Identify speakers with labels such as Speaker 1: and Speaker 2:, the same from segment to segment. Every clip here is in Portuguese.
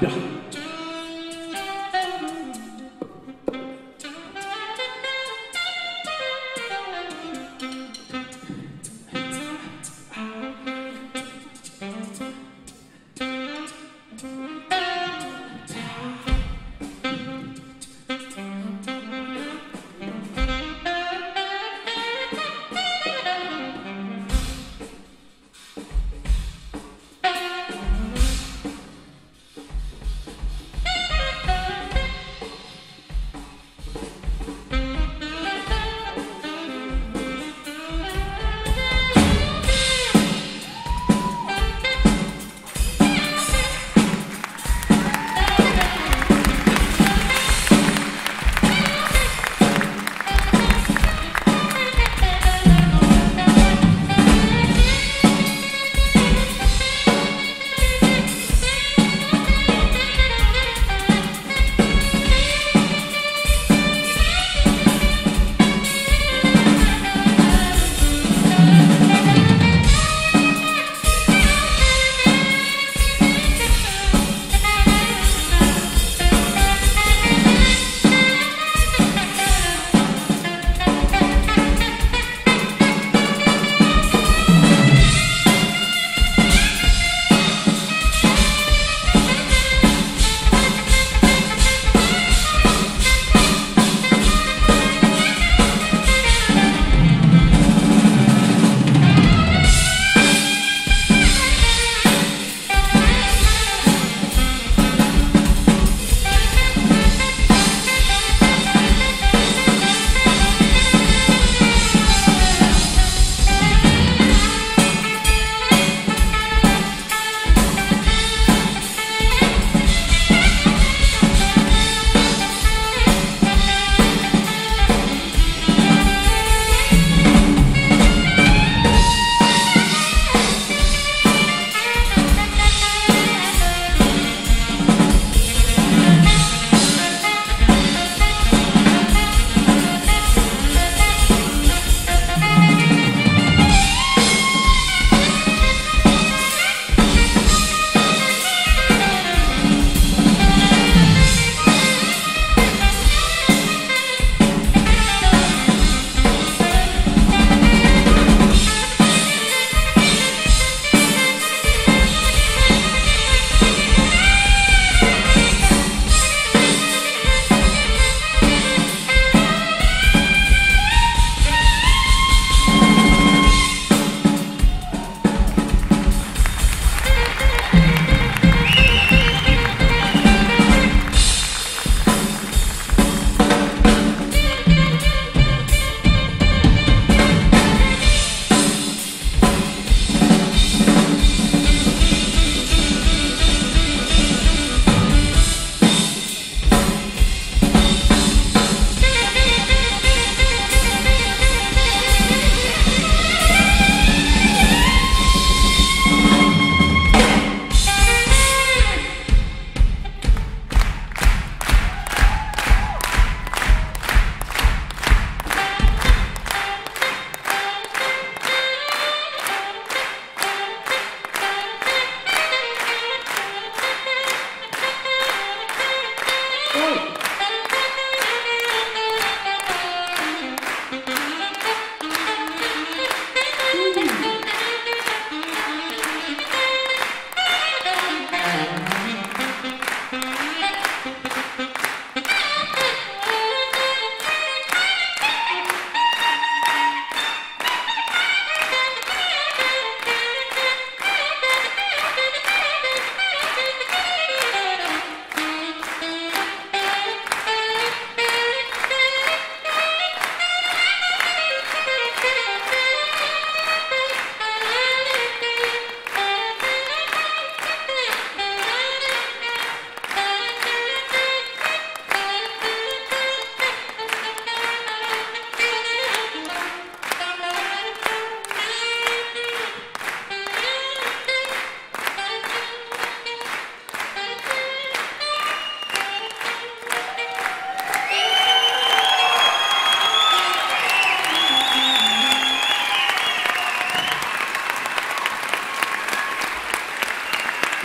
Speaker 1: yeah.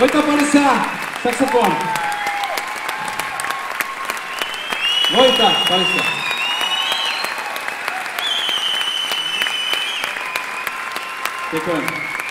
Speaker 1: Wojta Parysa, saksofon. Wojta Parysa. Dziękuję.